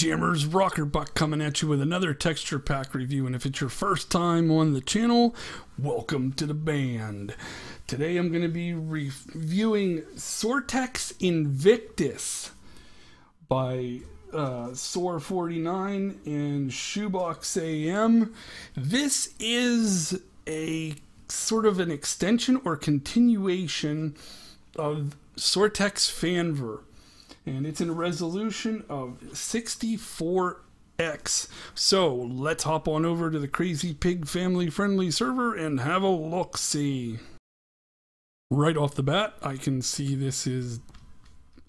Jammers Rocker Buck coming at you with another texture pack review. And if it's your first time on the channel, welcome to the band. Today I'm going to be reviewing Soartex Invictus by uh, Soar49 and Shoebox AM. This is a sort of an extension or continuation of Soartex Fanver and it's in a resolution of 64x. So let's hop on over to the Crazy Pig family friendly server and have a look see. Right off the bat, I can see this is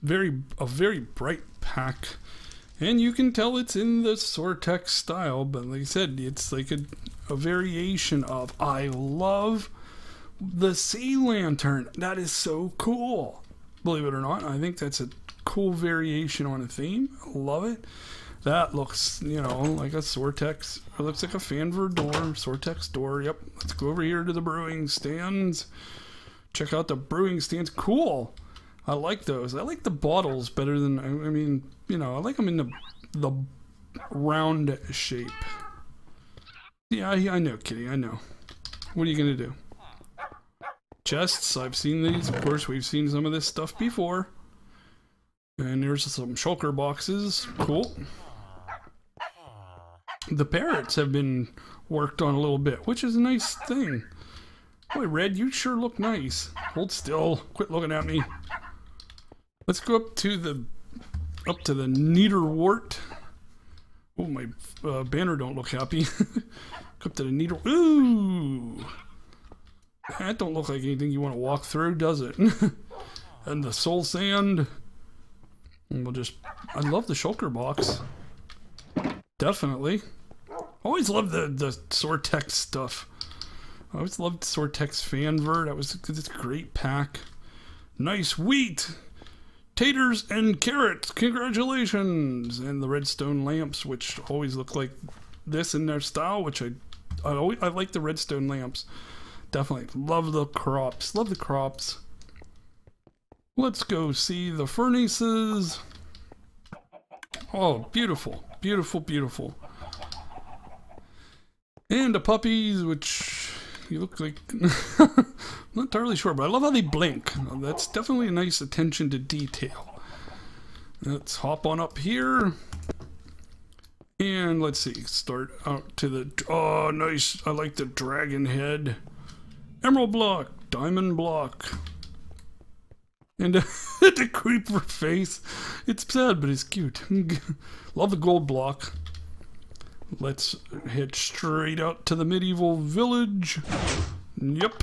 very a very bright pack. And you can tell it's in the Soartex style, but like I said, it's like a, a variation of I love the sea lantern. That is so cool. Believe it or not, I think that's a cool variation on a theme. Love it. That looks, you know, like a Soartex. It looks like a Fanver door, Soartex door. Yep. Let's go over here to the brewing stands. Check out the brewing stands. Cool. I like those. I like the bottles better than, I mean, you know, I like them in the, the round shape. Yeah, I, I know, Kitty. I know. What are you going to do? Chests. I've seen these. Of course, we've seen some of this stuff before. And there's some shulker boxes. Cool. The parrots have been worked on a little bit, which is a nice thing. Boy, Red, you sure look nice. Hold still. Quit looking at me. Let's go up to the up to the nether wart. Oh, my uh, banner don't look happy. up to the nether. Ooh, that don't look like anything you want to walk through, does it? and the soul sand. We'll just, I love the shulker box. Definitely. Always loved the, the Soartex stuff. I always loved Soartex Fanver. That was a great pack. Nice wheat, taters, and carrots. Congratulations! And the redstone lamps, which always look like this in their style, which I, I always I like the redstone lamps. Definitely love the crops. Love the crops. Let's go see the furnaces. Oh, beautiful, beautiful, beautiful. And the puppies, which you look like, not entirely sure, but I love how they blink. That's definitely a nice attention to detail. Let's hop on up here. And let's see, start out to the, oh, nice. I like the dragon head. Emerald block, diamond block. And uh, the creeper face. It's sad, but it's cute. Love the gold block. Let's head straight out to the medieval village. Yep.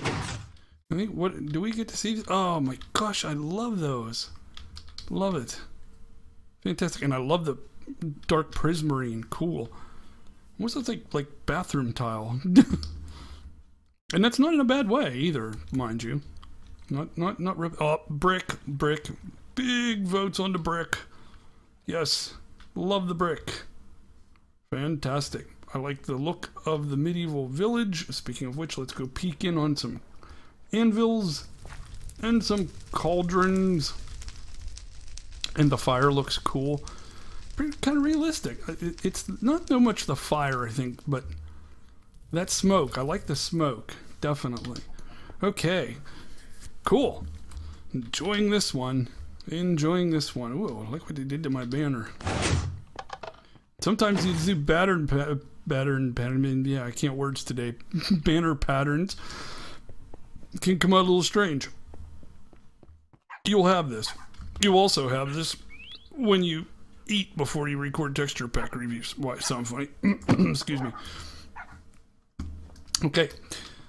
I think what do we get to see? Oh my gosh, I love those. Love it. Fantastic. And I love the dark prismarine. Cool. What's that like like bathroom tile? and that's not in a bad way either, mind you. Not, not, not rip. Oh, brick, brick. Big votes on the brick. Yes, love the brick. Fantastic. I like the look of the medieval village. Speaking of which, let's go peek in on some anvils and some cauldrons. And the fire looks cool. Pretty kind of realistic. It's not so much the fire, I think, but that smoke. I like the smoke, definitely. Okay, Cool. Enjoying this one. Enjoying this one. I like what they did to my banner. Sometimes you do pattern, pa pattern, pattern. Yeah, I can't words today. banner patterns can come out a little strange. You'll have this. You also have this when you eat before you record texture pack reviews. Why, sound funny. Excuse me. Okay,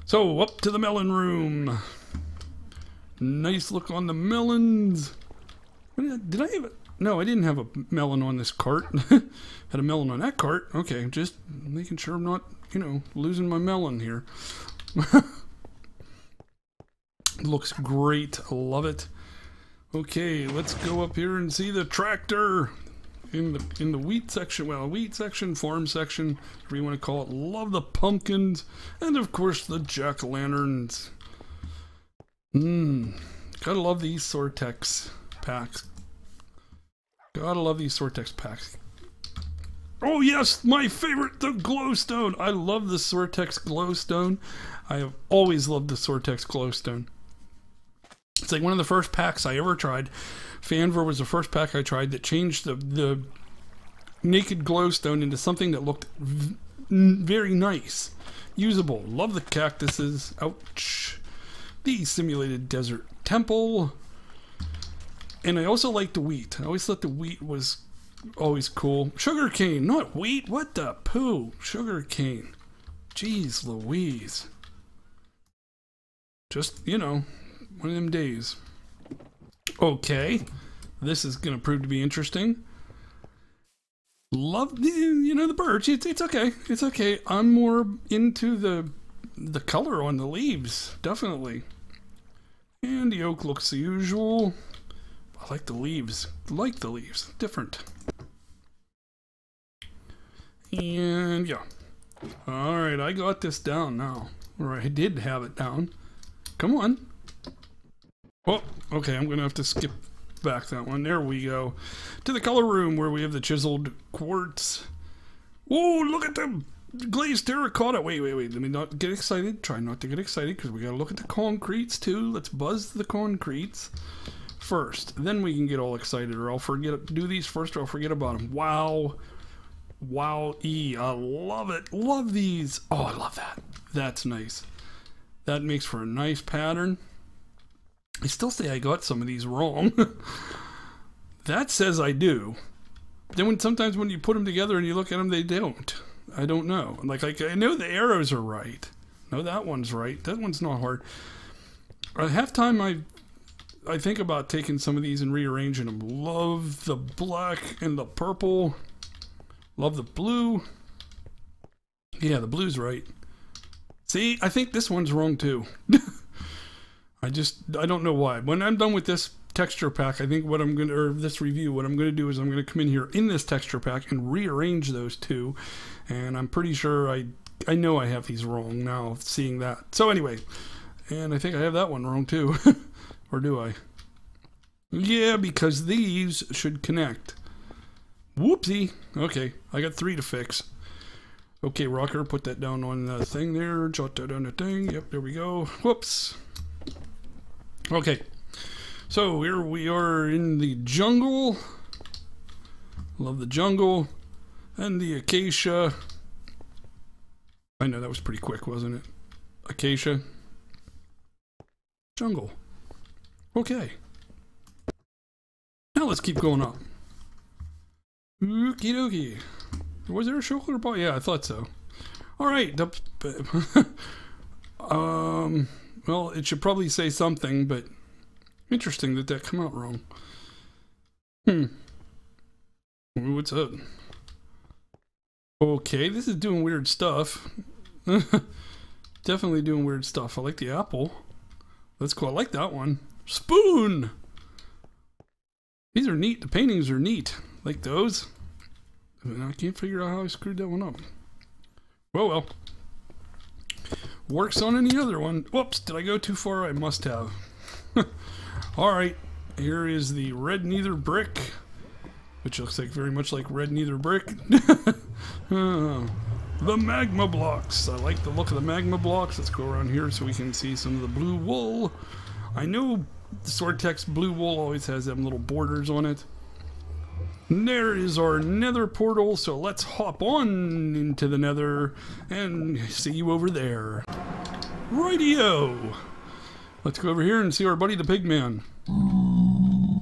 so up to the melon room. Nice look on the melons. Did I have. No, I didn't have a melon on this cart. Had a melon on that cart. Okay, just making sure I'm not, you know, losing my melon here. Looks great. Love it. Okay, let's go up here and see the tractor in the in the wheat section. Well, wheat section, farm section, whatever you want to call it. Love the pumpkins, and of course the jack o' lanterns. Mmm. Gotta love these Soartex packs. Gotta love these Soartex packs. Oh yes, my favorite, the glowstone. I love the Soartex glowstone. I have always loved the Soartex glowstone. It's like one of the first packs I ever tried. Fanver was the first pack I tried that changed the the naked glowstone into something that looked very nice, usable. Love the cactuses. Ouch. The simulated desert temple. And I also like the wheat. I always thought the wheat was always cool. Sugar cane, not wheat. What the poo? Sugar cane. Jeez Louise. Just, you know, one of them days. Okay. This is going to prove to be interesting. Love the, you know, the birch. It's, it's okay. It's okay. I'm more into the the color on the leaves. Definitely. And the oak looks the usual. I like the leaves. Like the leaves. Different. And yeah. Alright, I got this down now. Or I did have it down. Come on. Oh, okay, I'm gonna have to skip back that one. There we go. To the color room where we have the chiseled quartz. Oh, look at them! Glazed terracotta. Wait, wait, wait. Let me not get excited. Try not to get excited because we gotta look at the concretes too. Let's buzz the concretes first. Then we can get all excited or I'll forget. Do these first or I'll forget about them. Wow. Wow, E. I love it. Love these. Oh, I love that. That's nice. That makes for a nice pattern. I still say I got some of these wrong. that says I do. Then when sometimes when you put them together and you look at them, they don't. I don't know. Like, like I know the arrows are right. No, that one's right. That one's not hard. At halftime, I I think about taking some of these and rearranging them. Love the black and the purple. Love the blue. Yeah, the blue's right. See, I think this one's wrong too. I just, I don't know why. When I'm done with this texture pack, I think what I'm going to, or this review, what I'm going to do is I'm going to come in here in this texture pack and rearrange those two. And I'm pretty sure I, I know I have these wrong now, seeing that. So anyway, and I think I have that one wrong too. or do I? Yeah, because these should connect. Whoopsie. Okay, I got three to fix. Okay, Rocker, put that down on the thing there. Jot that on the thing. Yep, there we go. Whoops. Okay, so here we are in the jungle. Love the jungle and the acacia. I know that was pretty quick, wasn't it? Acacia. Jungle. Okay. Now let's keep going up. Okie dokie. Was there a chocolate bar? Yeah, I thought so. All right. um. Well, it should probably say something, but interesting that that come out wrong. Hmm. What's up? Okay, this is doing weird stuff. Definitely doing weird stuff. I like the apple. That's cool. I like that one. Spoon! These are neat. The paintings are neat. Like those. I can't figure out how I screwed that one up. Well, well. Works on any other one. Whoops, did I go too far? I must have. Alright, here is the red nether brick, which looks like very much like red nether brick. uh, the magma blocks. I like the look of the magma blocks. Let's go around here so we can see some of the blue wool. I know the Soartex blue wool always has them little borders on it. There is our nether portal, so let's hop on into the nether and see you over there. Radio! Let's go over here and see our buddy the pigman.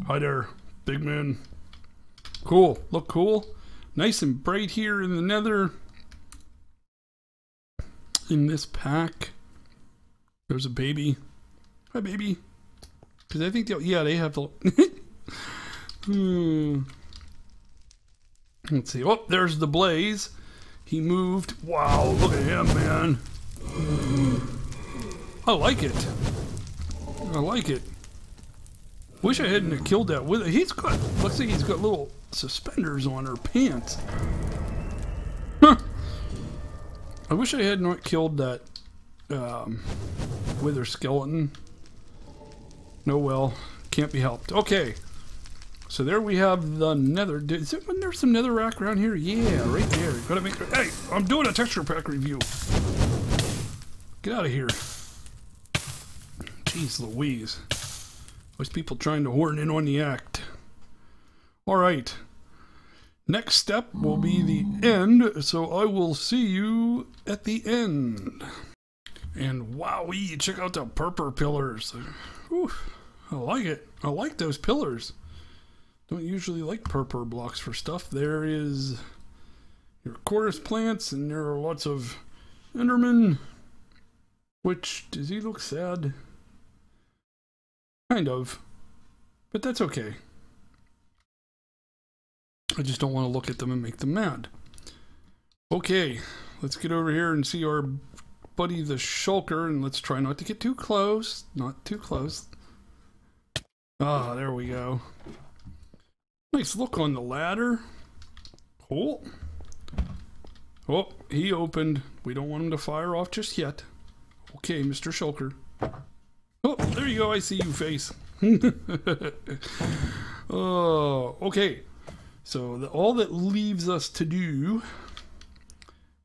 Hi there, big man. Cool, look cool. Nice and bright here in the nether. In this pack, there's a baby. Hi, baby. Because I think, they'll. yeah, they have hmm. Let's see. Oh, there's the blaze. He moved. Wow, look at him, man. I like it. I like it. Wish I hadn't killed that with it. He's got, looks like he's got little suspenders on her pants. Huh. I wish I had not killed that um, wither skeleton. No well, can't be helped. Okay. So there we have the nether. Is it when there's some netherrack around here? Yeah, right there. Gotta make. Hey, I'm doing a texture pack review. Get out of here. Jeez Louise. Those people trying to horn in on the act. Alright. Next step will be the end, so I will see you at the end. And wowee, check out the purple pillars. Whew, I like it. I like those pillars. Don't usually like purple blocks for stuff. There is your chorus plants, and there are lots of Enderman. Which, does he look sad? Kind of. But that's okay. I just don't want to look at them and make them mad. Okay, let's get over here and see our buddy the shulker, and let's try not to get too close. Not too close. Ah, there we go. Nice look on the ladder. Cool. Oh, he opened. We don't want him to fire off just yet. Okay, Mr. Shulker. There you go. I see you face. oh, okay. So the, all that leaves us to do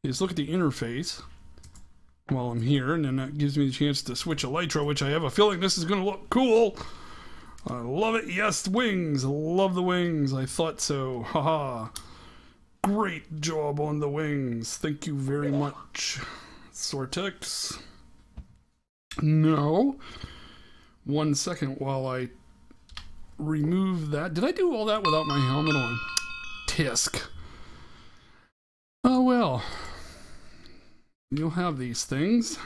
is look at the interface while I'm here, and then that gives me the chance to switch Elytra, which I have a feeling this is going to look cool. I love it. Yes, wings. Love the wings. I thought so. Haha. Great job on the wings. Thank you very much. Soartex. No. One second while I remove that. Did I do all that without my helmet on? Tisk. Oh well. You'll have these things.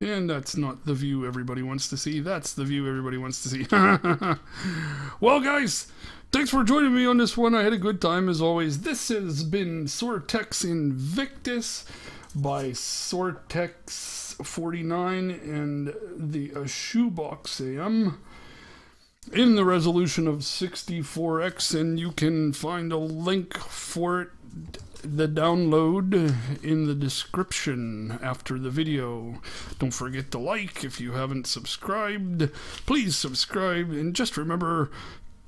And that's not the view everybody wants to see. That's the view everybody wants to see. well, guys, thanks for joining me on this one. I had a good time as always. This has been Soartex Invictus by Sortex49 and the uh, Shoebox AM in the resolution of 64x, and you can find a link for it the download in the description after the video. Don't forget to like if you haven't subscribed. Please subscribe and just remember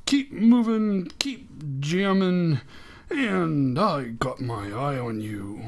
keep moving, keep jamming, and I got my eye on you.